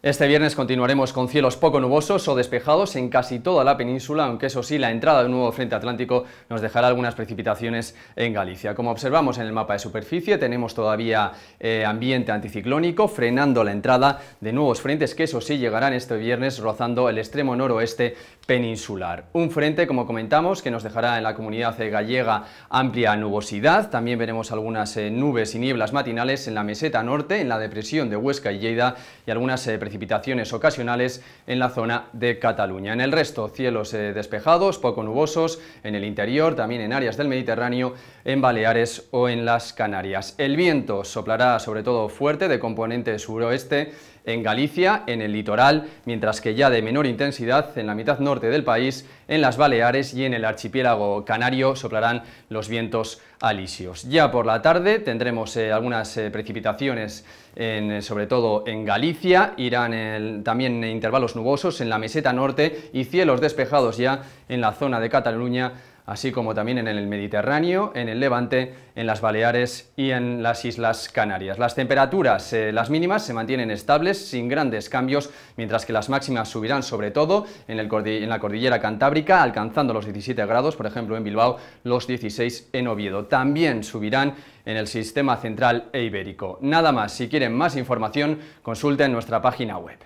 Este viernes continuaremos con cielos poco nubosos o despejados en casi toda la península, aunque eso sí, la entrada de un nuevo frente atlántico nos dejará algunas precipitaciones en Galicia. Como observamos en el mapa de superficie, tenemos todavía eh, ambiente anticiclónico, frenando la entrada de nuevos frentes que eso sí llegarán este viernes rozando el extremo noroeste peninsular. Un frente, como comentamos, que nos dejará en la comunidad gallega amplia nubosidad, también veremos algunas eh, nubes y nieblas matinales en la meseta norte, en la depresión de Huesca y Lleida y algunas eh, precipitaciones ocasionales en la zona de Cataluña. En el resto, cielos eh, despejados, poco nubosos, en el interior, también en áreas del Mediterráneo, en Baleares o en las Canarias. El viento soplará sobre todo fuerte de componente suroeste en Galicia, en el litoral, mientras que ya de menor intensidad en la mitad norte del país, en las Baleares y en el archipiélago canario soplarán los vientos alisios. Ya por la tarde tendremos eh, algunas eh, precipitaciones, en, sobre todo en Galicia, irán también intervalos nubosos en la meseta norte y cielos despejados ya en la zona de Cataluña así como también en el Mediterráneo, en el Levante, en las Baleares y en las Islas Canarias. Las temperaturas, eh, las mínimas, se mantienen estables, sin grandes cambios, mientras que las máximas subirán sobre todo en, en la cordillera cantábrica, alcanzando los 17 grados, por ejemplo en Bilbao, los 16 en Oviedo. También subirán en el sistema central e ibérico. Nada más, si quieren más información, consulten nuestra página web.